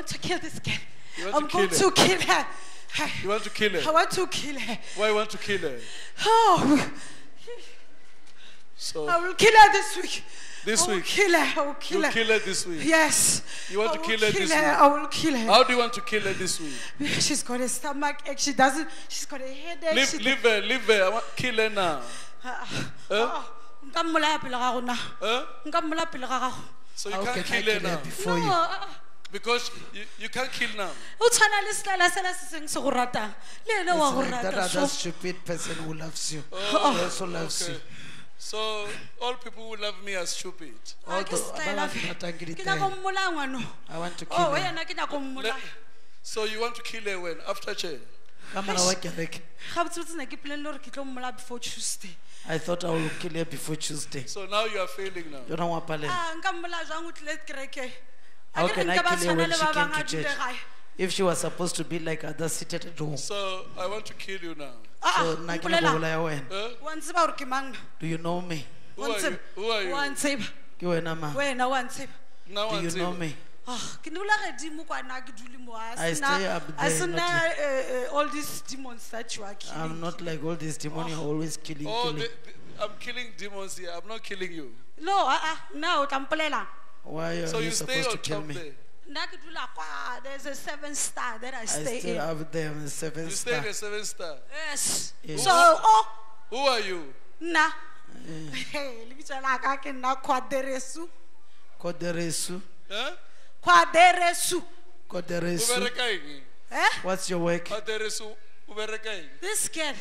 want to kill this girl. I'm to going kill to kill her. You want to kill her? I want to kill her. Why you want to kill her? Oh, So I will kill her this week. This I will week? kill her. I will kill you her. kill her this week. Yes. You want I to will kill her this her. week? I will kill her. How do you want to kill her this week? She's got a stomach ache. She doesn't. She's got a headache. Leave, she leave her, leave her. I want to kill her now. Uh, uh, nka mmolaya pele na Huh? nka mmola pele So you How can't kill her kill her now before no you? Ah, ah. because you, you can't kill now. o tshwana le setlaela sela se seng se go ratang le ene wa It's go like that rata other so stupid person who loves you. Oh, He also loves okay. you. So all people who love me are stupid. Ah, All ke the- setlaela ba ba fe. ratang ke ke nyako ditaelo. mmolaya ngwano I want to o kill her. yena ke nyako Le- mmolaya so you want to kill her when after church? Ka mora wa kereke. gabotsebotse ne ke polelele gore ke tlo mmolaya before tuesday I thought I will kill her before Tuesday. So now you are failing now. Yona wa palela. a nka mmolaya jang o tlile kereke How can I kill her when she ba came bang a to church? If she was supposed to be like others seated at home. So I want to kill you now. So nna ke nyaka ho bolaya wena. Huh? wa ntseba gore ke mang na Do you know me? Who are you? Who are you? ntseba Ke wena ma. wena wa Now Do you know me? Ah, ke dula gedimo kwana ke dule mo a I sena- stay up a there, sena not uh, uh, all these demons that you are killing I'm not like all these demons You're always killing, Oh, killing. the, the, I'm killing demons here. I'm not killing you. no ah, ah, nna o tla mpolelang Why are So you you stay supposed to on kill me? there. nna kwa there's a seven star that i I stay stay in up there on the seven You stay in a seven star. yes Yes. so oh Who are you? nna Hey, lebitso la ka ke nna kwaderesu Koderesu. Huh? kwaderesu Koderesu. Ubereka eng? eh What's your work? Aderesu ubereka eng? this girl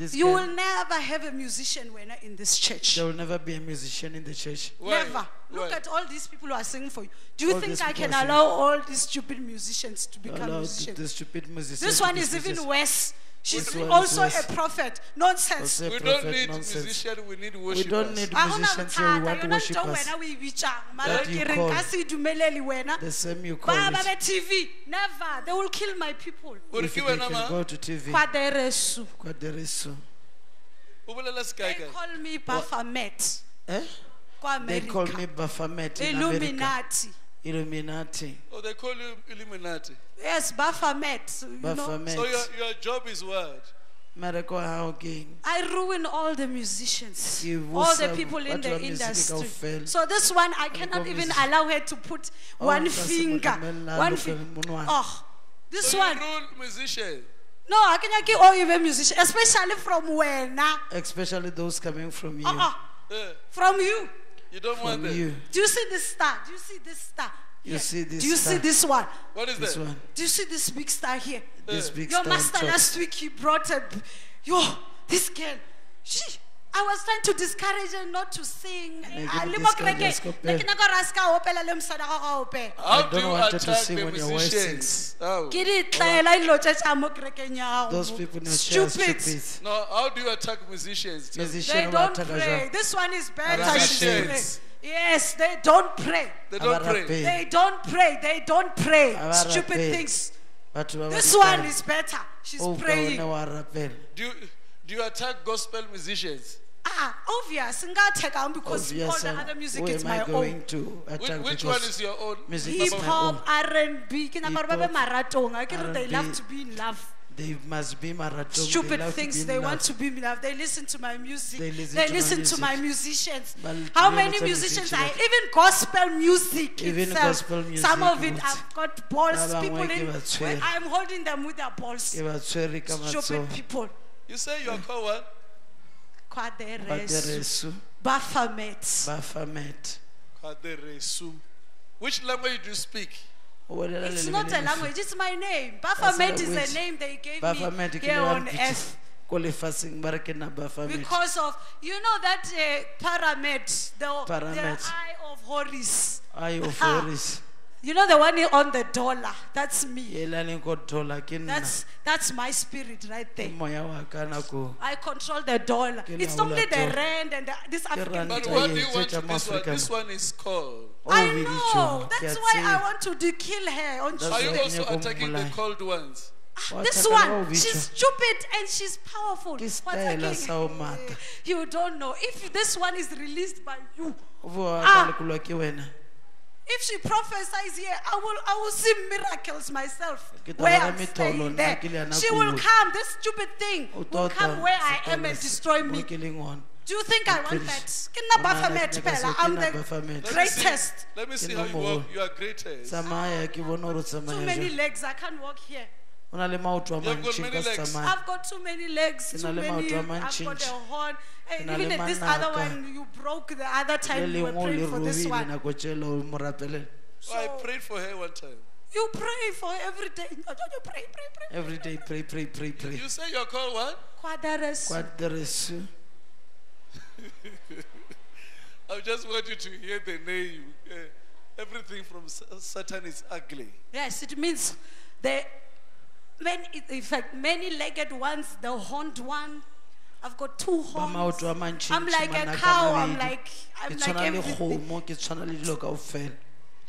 This you girl. will never have a musician when in this church There will never be a musician in the church. Why? Never. Look Why? at all these people who are singing for you. Do you All think I can allow all these stupid musicians to become Allow musicians? the stupid musicians. This one be is even worse. She's This one is also a prophet. Nonsense. We don't need nonsense. musicians, we need We worshippers. don't need Ha hona musicians here. We bothata, want yona ntho worshippers. wena o bitsang, mara That ke you call. nka se dumelele wena. The same you call Ba ba it. TV. Never. They will kill my people. Uri If ke they wena can go to TV. Kwaderesu. Koderesu. O bolela They kae kae? call me Baphomet. Eh? They call me America. Baphomet in America. Illuminati. Illuminati. Oh, they call you Illuminati. Yes, Baphomet. You know. Baphomet. So your, your job is what? Mmereko wa hao ke eng? I ruin all the musicians, all the people in the industry. So this one, I cannot even allow her to put Oh, one nka se mo finger, one finger. Oh, this So one. you rule musician. No, I cannot give all even musician, especially from wena. Especially those coming from you. Uh-uh, Eh, from you. You don't want From them. you. Do you see this star? Do you see this star? You Here. see this Do you see this one? What is This that? one. Do you see this big star here? This big Your star on master top. last week he brought a yo this girl. She I was trying to discourage her not to sing. Ne ke Ah, mo le mo discourage kereke, ska ne opela. ke nyaka gore a ska opela le mosadi wa gagwe a opela. How don't do you want to attack the when your wife musicians? sings. How? Ke ditlaela dilo tse tsa mo kerekeng ya gago Those people in your are Stupid. stupid. No, how do you attack musicians? Tell. They don't pray. This one is better. Abara She pray. musicians. Yes, they don't pray. They don't Abara pray. They don't pray. They don't pray. Stupid things. Batho This one is better. She's Oh, praying. wena wa rapela. Do you, do you attack gospel musicians? Ah, obvious. Ngatheka because all Obvious, the and other music is my I own. going to Which, attack which because one is your own? music Hip is my own. hop, R&B, ke nyaka gore ba be Hip hop, maratong. I can they love to be in love. They must be marathon. Stupid they things. They in want to be in love. They listen to my music. They listen They to my to my musicians. Ba le- How many musicians musician are even gospel music Even itself? gospel music, Some of it but- have got balls. People in. ba When. I'm holding them with their balls. Ke ba tshwere ka matsoho. Stupid people. You say you are called what? Kwaderesu. Baphomet. Baphomet. Kaderesu. Which language do you speak? It's not a language, it's my name. Baphomet is language. a name they gave Baphomet me here on earth. mpitse ko lefatsheng ba re ke nna Baphomet. Because of, you know that uh, pyramid, the, Pyramid. the eye of Horus. Eye of Horus. You know the one on the dollar? That's me. la leng ko thola ke nna That's, that's my spirit right there. moya wa ka nako I control the dollar. It's only the dollar. rand and the, this African. But what do you want to this one? This one is called. I know. That's why I want to de- kill her. On That's Are you also ke nyaka ho attacking the cold ones? This one, she's stupid and she's powerful. Ke What's setaela again? sa ho mata. You don't know. If this one is released by you, o bo wa Ah. ka lekolwa ke wena If she prophesies here, I will, I will see miracles myself. Where I'm metholo, staying there. ke le yana She will come. This stupid thing oh, will tota come where I am and destroy me. ke leng hona. Do you think I want that? Ke nna Ngwana, Baphomet ke ka se- phela. ke I'm the Baphomet. Let me see- greatest. Let me see how you nomoro. walk. You are greatest. tsamaya ke bone gore o Too many legs. I can't walk here. O na le maoto a You have got mantši many ka se legs. I've got too many legs, Ke too na le many. maoto a I've got mantšintši. a horn. Hey, Ke na even le at this other manaka. one, you broke the other le time you were lengwe o le praying for this robile one. nako tšele o mo rapelele Oh, I prayed for her one time. You pray for every day. No, no, you pray, pray, pray. every day pray pray pray pray You say you're called what? Quadares. kwa teresu I just want you to hear the name. Uh, everything from Sa- Satan is ugly. Yes, it means the many, in fact, many-legged ones, the horned one. I've got two horns. maoto a mantšintši I'm like a cow. I'm like, I'm like tshwana le everything. kgomo ke tshwana le dilo kao fela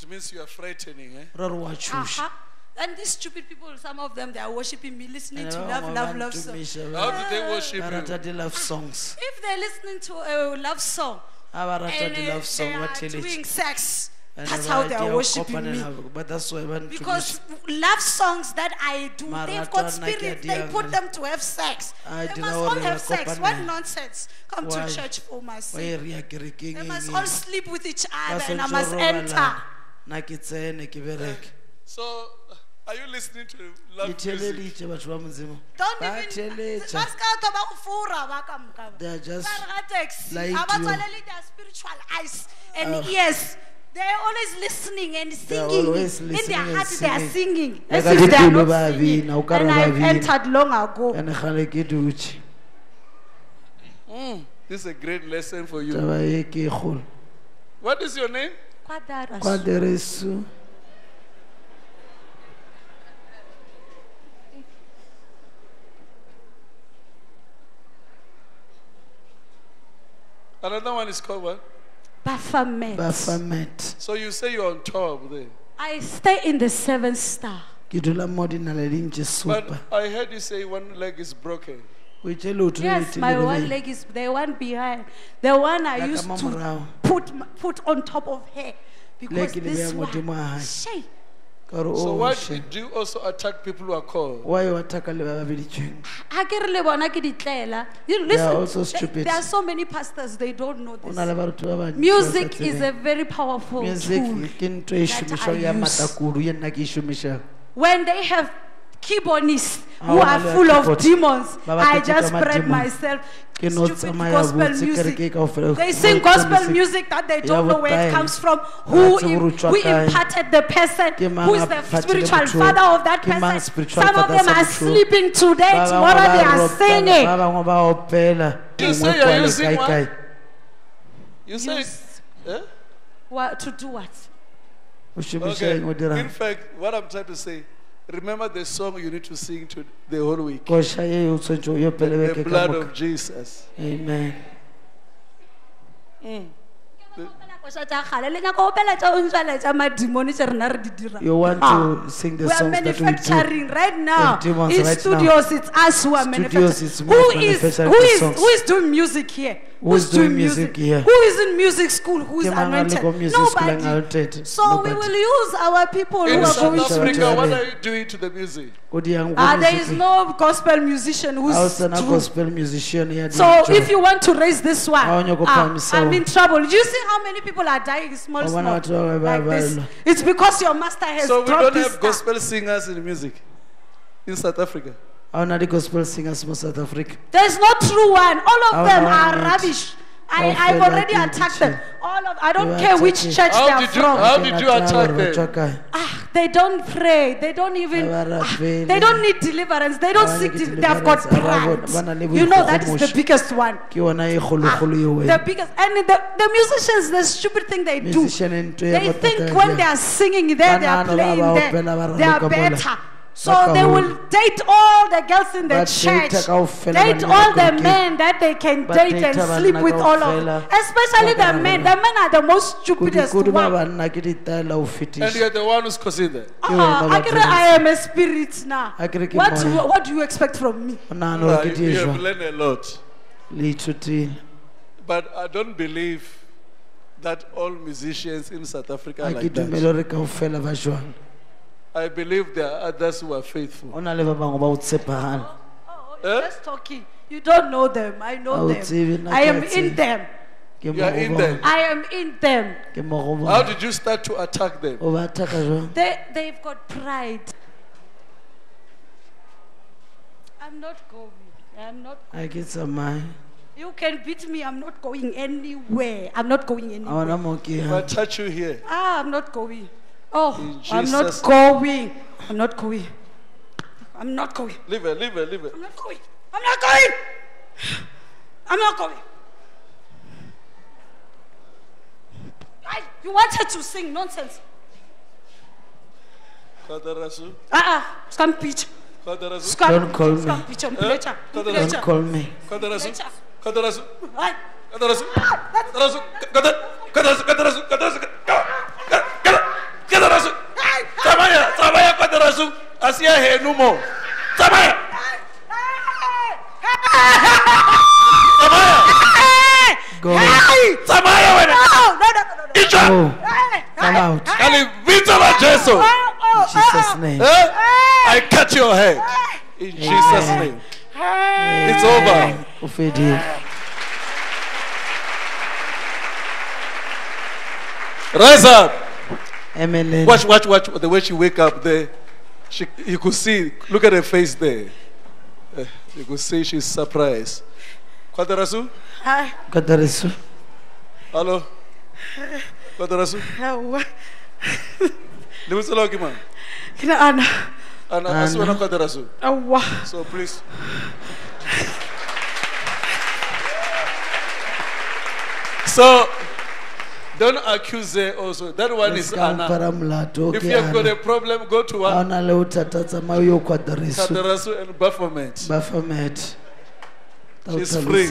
It means you are frightening. Eh? ra re wa tšhoša Uh-huh. And these stupid people, some of them, they are worshiping me, listening to love, love, ba love song. ntumiša, How do they worship ba rata you? di-love songs If they're listening to a love song a ba rata and uh, they are doing sex, And that's how they are worshiping me. but that's why. Because love songs that I do, they've got nna ke a spirits. They diagana. put them to have sex. A They must all have sex. What nonsense? Come Why? to church for my sake. They must all sleep with each Ba other, and I must enter. robalana. nna ke tsene ke bereke So, are you listening to love music? theleditše batho ba modimo Don't even. theletša Ba ska twa ba go fura ba ka. They are just Ba re ga taxi, like you. tswalele their spiritual eyes and Uh, ears. They're always listening and singing. always In their and heart, they are singing. singing. Ya As if they are not singing. bina, o ka re And I've entered long ago. ane gale ke dutše eh. This is a great lesson for you. taba ye ke What is your name? Kwadaras. Another one is called what? Baphomet. bafamet So you say you're on top there. I stay in the seven star. ke dula mo di na le dintše But supa I heard you say one leg is broken. o itše leoto le Yes, my one leg is the one behind. The one I La ka used to put put on top of her. Because ke le this beya godimo one, ga So why she do you also attack people who are called? wa e wa thaka le ba babeditšweng ha ke re le bona ke ditlela. You They are listen, also stupid. there are so many pastors, they don't know o this. batho ba bantši ba sa Music is a very powerful music tool. ke ntho that I use. matakulu ye nna ke šomišago When they have keyboardists Ah, who ona are full of demons, Ba ba I just spread myself. ke no Stupid tsamaya gospel botse kereke music. They sing gospel music that they don't know where it comes from. Who, tsebe im- hore who imparted the person? Who is the spiritual father of that person? Some of them are sleeping today, tomorrow they are singing. ba bangwe ba opela You say you're kwa using what? kae. You say, Use- eh? What, to do what? Okay. In fact, what I'm trying to say, remember the song you need to sing to the whole week. koša ye o tshwanetse o yo pele The blood of Jesus. amen Koša tša kgale, le nyaka go opela tša o ntšwela tša madimone tše rena re di dira. You want Ah. to sing the we are songs that we do. manufacturing right now. The demons In right studios, it's us who are Studios, manufacturing. me Who is manufacturing who the is songs. who is doing music here? Who is doing music here? Who is in music school? Who is Ke mang a anointed? ko music school Nobody. So we will use our people who are South going South to. Africa, Africa, what are you doing to the music? o di yang go Ah, there is music no gospel musician ga o who's tsena true. gospel musician ya So if you want to raise this one, Ah, onye go phamisa I'm in trouble. Do you see how many people are dying small, small, bona batho ba ba- like this? It's because your master has So we don't have gospel singers in music in South Africa. Ga o na gospel singers mo south africa There's no true one. All of them are it? rubbish. I, I've already attacked them. All of I don't You care which it. church How they are did you- from. how did you attack batla gore ba them? Ah, they don't pray. They don't even. Ba ba ah, they don't need deliverance. They don't seek. nyake del- They have got deliverance. Ba bona- pride. ba na le You know that is the biggest one. ke yona kgologolo eo Ah, the biggest and the, the musicians the stupid thing they do Musician ntho ya they think when they are singing there they are Ba nahana ba playing ba there they are better so they will date all the girls in the church date kaofela date banna all the men that they can date date and sleep with all of kaofela. especially the men the men are the most stupidest kudu ba one banna ke ditaela ho And you're the one who's causing that. Ke wena Ah, I, can- prince. I am a spirit now. A ke re ke What do, what do you expect from me? o nagana Uh, gore ke you die have learned a lot. le But I don't believe that all musicians in South Africa a are ke like that. gore kaofela ba jwang I believe there are others who are faithful. go na le ba bangwe ba o tshepagala Oh, Eh? you're just talking. You don't know them. I know Ao tsebe, them. nna I ke am in tseba. them. ke You mo are go in bona. them. I am in them. ke mo go How bona did you start to attack them? o ba attack-a jwang They, they've got pride. I'm not going. I'm not. a ke tsamaye You can beat me. I'm not going anywhere. I'm not going a anywhere. gona mo ke If I yang touch you here, Ah, I'm not going. Oh, In I'm not going. I'm not going. I'm not going. leave it, leave it, leave it. I'm not going. I'm not going. I'm not going. Ay, you wanted to sing nonsense. Kadarasu, Ah, ah, scam pitch. Kadarasu, Scam, Don't call me. Scam pitch. Mplecha. Don't don't call me Kadarasu, Mplecha. Kadarasu, Ay, Kadarasu, Kadarasu, Kadarasu, Kadarasu, Kadarasu, Kadarasu, Kadarasu. Asiya he no more. Tsamaya, tsamaya, go tsamaya wena. no, no, no, no, no. Ichwa. go Hey, come hey, out Kali vito la Jesu. Oh, oh, in jesus oh. name Eh? I cut your head. In Jesus' name. It's over. o fedile Rise up. emelele Watch, watch, watch the way she wake up there. She, you could see, look at her face there. Eh, You could see she's surprised. Kwadarasu? Ay, katariso Hello? Kwadarasu? yawa. Limusela ke man. Ke nagana, Ana Ana. asiwana Kwadarasu. aowa. So please. So don't accuse her also. That one is Anna. If you have got a problem, go to one. na le o thata tsamaye yo kwadariso Kwadarasu and Baphomet. ba famet She's free.